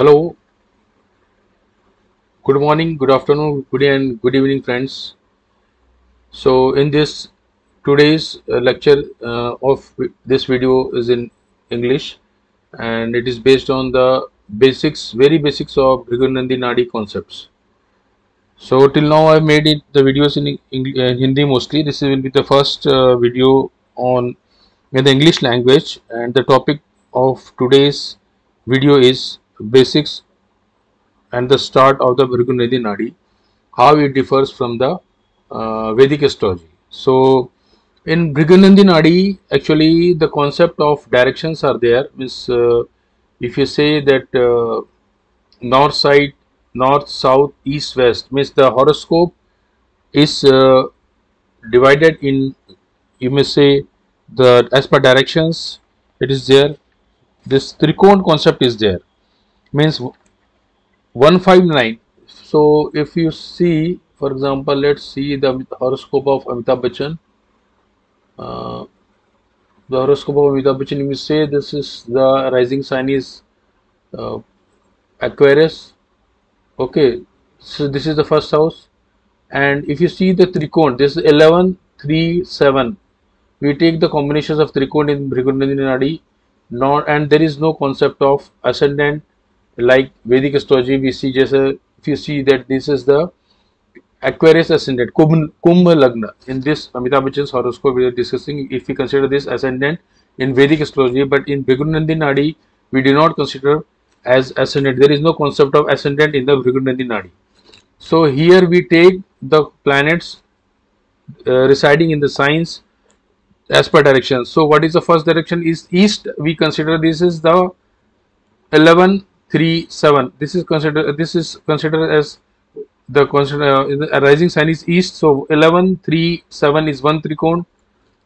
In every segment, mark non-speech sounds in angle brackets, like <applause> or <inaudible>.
Hello, good morning, good afternoon, good and good evening, friends. So, in this today's uh, lecture uh, of this video is in English and it is based on the basics, very basics of Bhrigunandi Nadi concepts. So, till now I made it the videos in, Eng- uh, Hindi mostly. This will be the first uh, video on in the English language, and the topic of today's video is basics and the start of the Bhrigunandi Nadi, how it differs from the uh, Vedic astrology. So, in Bhrigunandi Nadi, actually the concept of directions are there. Means uh, if you say that uh, north side, north, south, east, west, means the horoscope is uh, divided in you may say the as per directions it is there this trikon concept is there means 159 so if you see for example let's see the horoscope of amitabh bachchan. Uh, the horoscope of amitabh bachchan may say this is the rising sign is uh, aquarius. Okay so this is the first house. And if you see the trikon this is 11 3 7 we take the combinations of trikon in Bhrigunandi Nadi. Not and there is no concept of ascendant like Vedic astrology we see just a, if you see that this is the Aquarius ascendant Kumbh, Kumbh Lagna in this Amitabh Bachchan's horoscope we are discussing if we consider this ascendant in Vedic astrology but in Bhrigunandi Nadi we do not consider as ascendant there is no concept of ascendant in the Bhrigunandi Nadi so here we take the planets uh, residing in the signs as per direction. So what is the first direction is east. We consider this is the 11 3 7. This is considered this is considered as the uh, rising sign is east. So 11 3 7 is one trikon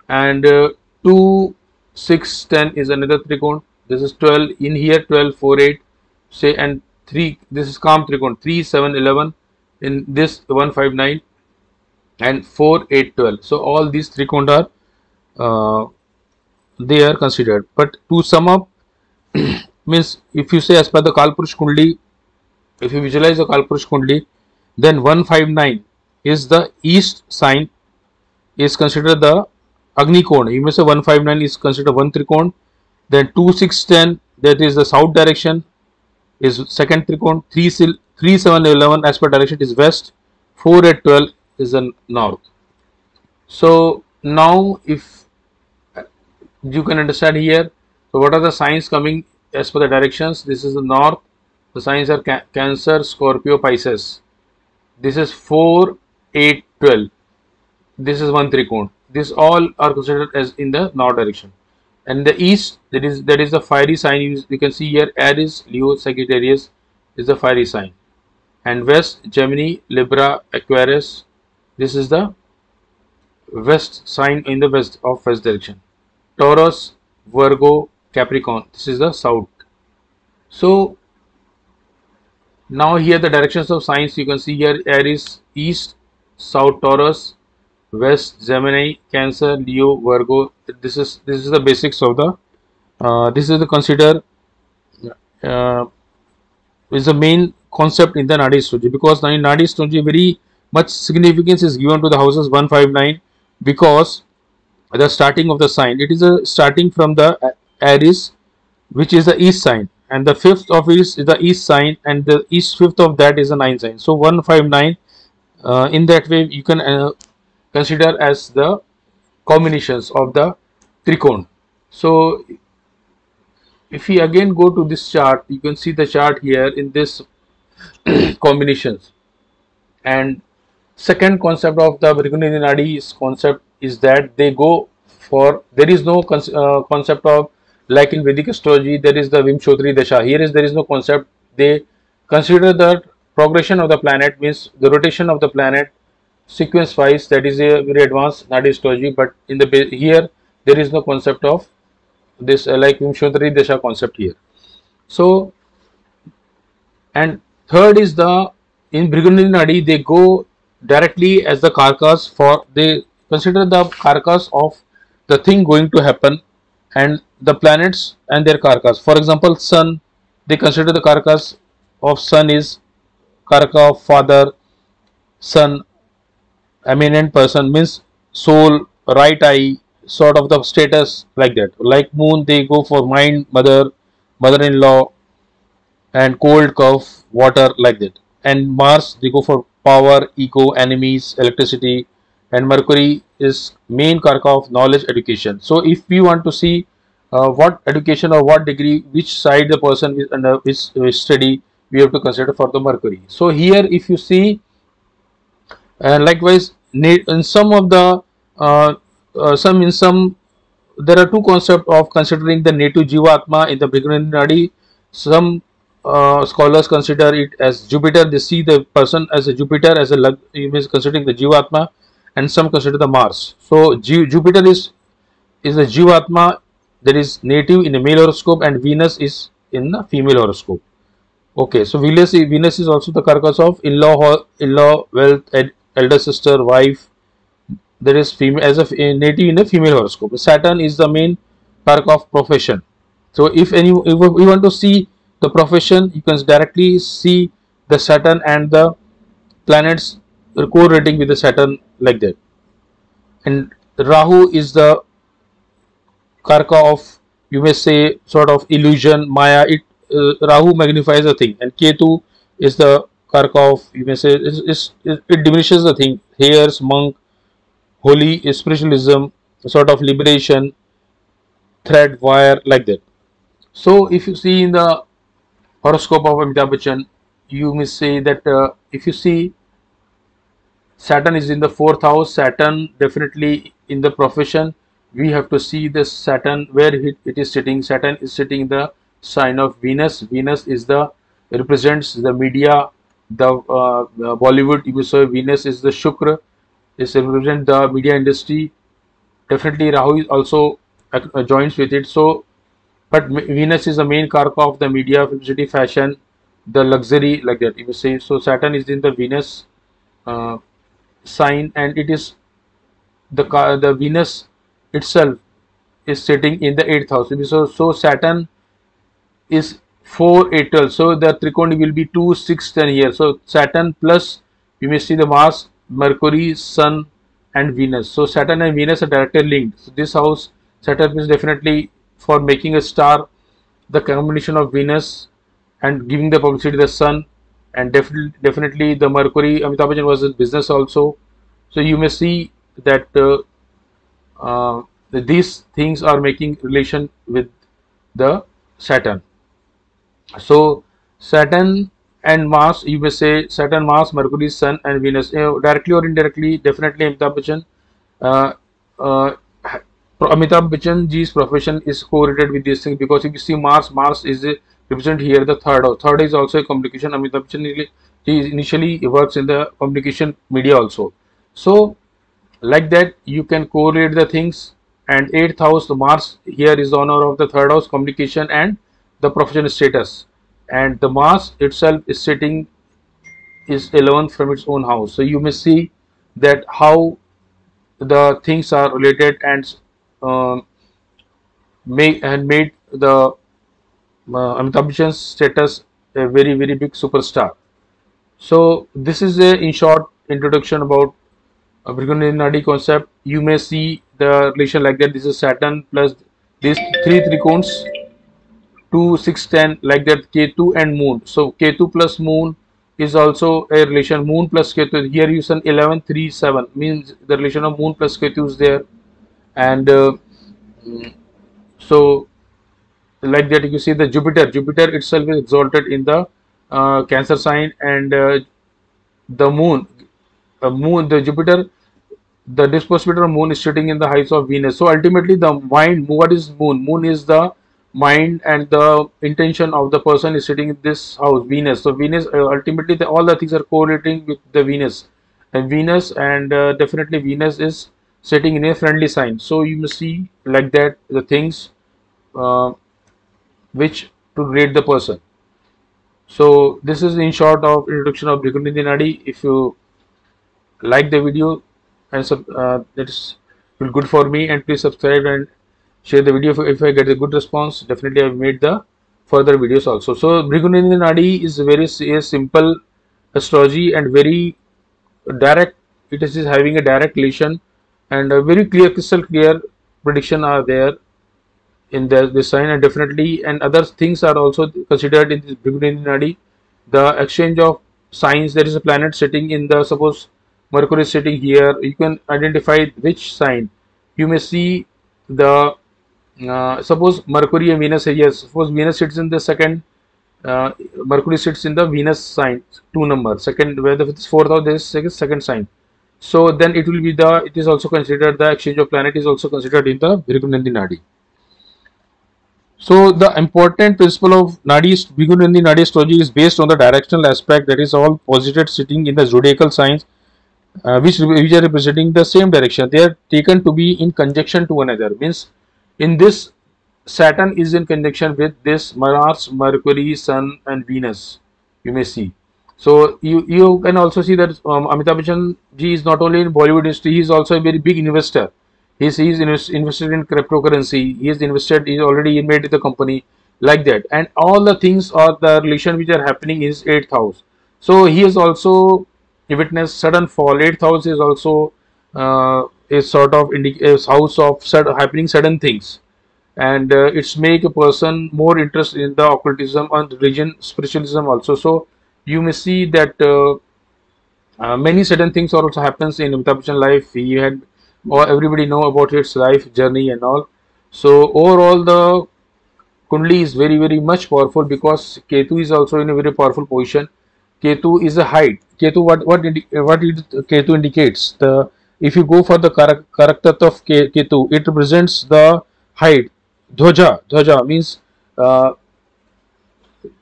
and uh, 2 6 10 is another trikon. This is 12 in here 12 4 8 say and 3 this is kaam trikon 3 7 11 in this 1 5 9 and 4 8 12 so all these trikon are uh, they are considered but to sum up <clears throat> means if you say as per the kalpurush kundli if you visualize the kalpurush kundli then 159 is the east sign is considered the agni kona you may say 159 is considered one trikon then 2 6 10 that is the south direction is second trikon 3 3 as per direction is west. 4 8 12 is the north. So now if you can understand here so what are the signs coming as per the directions this is the north. The signs are ca cancer scorpio pisces. This is 4 8 12 this is one trikon this all are considered as in the north direction. And the east that is that is the fiery sign you, you can see here aries leo sagittarius is the fiery sign. And west gemini libra aquarius this is the west sign in the west of west direction. Taurus virgo capricorn. This is the south. So now here the directions of signs you can see here. Aries east south taurus west gemini cancer leo virgo. This is this is the basics of the uh, this is the consider uh, is the main concept in the nadi astrology because in nadi astrology very much significance is given to the houses 159 because the starting of the sign it is a starting from the aries which is the east sign. And the fifth of it is the east sign and the east fifth of that is the nine sign. So 159 uh, in that way you can uh, consider as the combinations of the trikon so if we again go to this chart you can see the chart here in this <clears throat> combinations. And second concept of the Bhrigunandi Nadi is concept is that they go for there is no con uh, concept of like in Vedic astrology there is the Vimshottari Dasha. Here is there is no concept. They consider the progression of the planet means the rotation of the planet sequence wise that is a very advanced Nadi astrology but in the here there is no concept of this uh, like Vimshottari Dasha concept here. So and third is the in Bhrigunandi Nadi they go directly as the karkas for they consider the karkas of the thing going to happen and the planets and their karkas for example sun they consider the karkas of sun is karaka of father sun eminent person means soul right eye sort of the status like that. Like moon they go for mind mother mother-in-law and cold cough water like that. And mars they go for power ego enemies electricity and mercury is main karka of knowledge education so if we want to see uh, what education or what degree which side the person is under is, is study we have to consider for the mercury so here if you see and uh, likewise in some of the uh, uh, some in some there are two concepts of considering the native jivatma in the Brigham Nadi. Some uh, scholars consider it as Jupiter. They see the person as a Jupiter as a you considering the jivatma, and some consider the Mars. So Jupiter is is the jivatma that is native in a male horoscope, and Venus is in the female horoscope. Okay, so Venus Venus is also the karkas of in-law, in-law, wealth, elder sister, wife, there is female as a native in a female horoscope. Saturn is the main karak of profession. So if any if we want to see the profession, you can directly see the Saturn and the planets correlating with the Saturn like that. And Rahu is the karka of you may say sort of illusion, Maya. It uh, Rahu magnifies a thing, and Ketu is the karka of you may say it, it diminishes the thing. Hairs, monk, holy spiritualism, sort of liberation, thread, wire, like that. So, if you see in the horoscope of Amitabh Bachchan, you may say that uh, if you see Saturn is in the fourth house, Saturn definitely in the profession, we have to see the Saturn where it, it is sitting. Saturn is sitting in the sign of Venus. Venus is the represents the media, the uh, Bollywood. You say Venus is the Shukra this represent the media industry definitely Rahu is also uh, joins with it so but Venus is the main karka of the media publicity fashion the luxury like that you say so Saturn is in the Venus uh, sign and it is the the Venus itself is sitting in the 8th house so, so Saturn is 4 8 12 so the trikoni will be 2 6 10 here so Saturn plus you may see the Mars Mercury, Sun, and Venus. So Saturn and Venus are directly linked. So this house Saturn is definitely for making a star. The combination of Venus and giving the publicity to the Sun, and definitely definitely the Mercury. Amitabh Bachchan was in business also. So you may see that uh, uh, these things are making relation with the Saturn. So Saturn and Mars, you may say Saturn, Mars, Mercury, Sun, and Venus. You know, directly or indirectly, definitely Amitabh Bachchan. Uh, uh, Amitabh Bachchan ji's profession is correlated with this thing because if you see Mars, Mars is represent here the third house. Third is also a communication. Amitabh Bachchan he initially works in the communication media also. So, like that, you can correlate the things. And eighth house, Mars here is the honor of the third house, communication and the profession status and the Mars itself is sitting is alone from its own house so you may see that how the things are related and um, make and made the uh, Amitabh Bachchan's status a very very big superstar so this is a in short introduction about a Nadi concept you may see the relation like that this is Saturn plus these three trikons 2, six ten like that Ketu and Moon. So Ketu plus Moon is also a relation Moon plus Ketu. Here you send 11, 3, 7 means the relation of Moon plus Ketu is there. And uh, so like that you see the Jupiter. Jupiter itself is exalted in the uh, Cancer sign and uh, the Moon. Uh, moon, the Jupiter the dispositor moon is sitting in the heights of Venus. So ultimately the mind, what is moon? Moon is the mind and the intention of the person is sitting in this house venus so venus uh, ultimately the, all the things are correlating with the venus and venus and uh, definitely venus is sitting in a friendly sign so you must see like that the things uh, which to rate the person so this is in short of introduction of Bhrigunandi Nadi if you like the video and uh, that is good for me and please subscribe and share the video if, I get a good response definitely I've made the further videos also. So Bhrigunandi Nadi is very a simple astrology and very direct. It is having a direct relation and a very clear, crystal clear prediction are there in the, this sign and definitely and other things are also considered in this Bhrigunandi Nadi. The exchange of signs there is a planet sitting in the suppose Mercury is sitting here. You can identify which sign. You may see the uh, suppose Mercury and Venus yes suppose Venus sits in the second uh, Mercury sits in the Venus sign two number second where the fourth of this second sign. So then it will be the it is also considered the exchange of planet is also considered in the Bhrigunandi Nadi so the important principle of Nadi Bhrigunandi Nadi astrology is based on the directional aspect that is all posited sitting in the zodiacal signs uh, which, which are representing the same direction they are taken to be in conjunction to one another means in this Saturn is in conjunction with this Mars, Mercury, Sun and Venus you may see. So you, you can also see that um, Amitabh Bachchan ji is not only in Bollywood industry, he is also a very big investor. He is, invest, invested in cryptocurrency, he is invested, he is already made the company like that. And all the things or the relation which are happening is 8th house. So he is also witnessed sudden fall. 8th house is also uh, a sort of a house of sudden, happening sudden things and uh, it's make a person more interested in the occultism and religion spiritualism also so you may see that uh, uh, many sudden things also happens in Amitabh life he had or everybody know about its life journey and all. So overall the kundli is very very much powerful because ketu is also in a very powerful position. Ketu is a height. Ketu what what what it, ketu indicates? The if you go for the character of ketu it represents the height. Dhwaja, dhwaja means uh,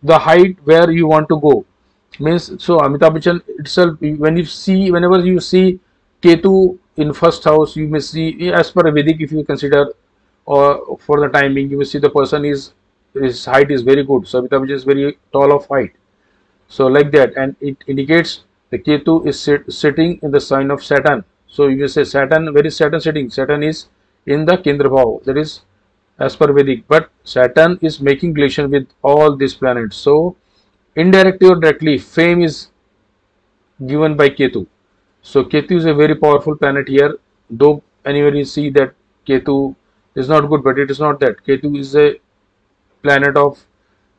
the height where you want to go. Means so Amitabh Bachchan itself when you see whenever you see Ketu in first house you may see as per Vedic if you consider or for the timing you will see the person is his height is very good. So Amitabh is very tall of height. So like that and it indicates the Ketu is sit, sitting in the sign of Saturn. So you will say Saturn, where is Saturn sitting? Saturn is in the Kendra Bhav, that is as per Vedic, but Saturn is making relation with all these planets. So, indirectly or directly, fame is given by Ketu. So, Ketu is a very powerful planet here. Though anywhere you see that Ketu is not good, but it is not that. Ketu is a planet of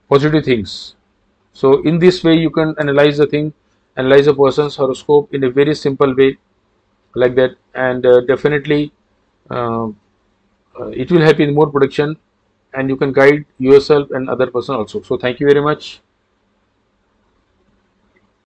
positive things. So, in this way, you can analyze the thing, analyze a person's horoscope in a very simple way, like that, and uh, definitely. Uh, uh, it will help in more production and you can guide yourself and other person also so thank you very much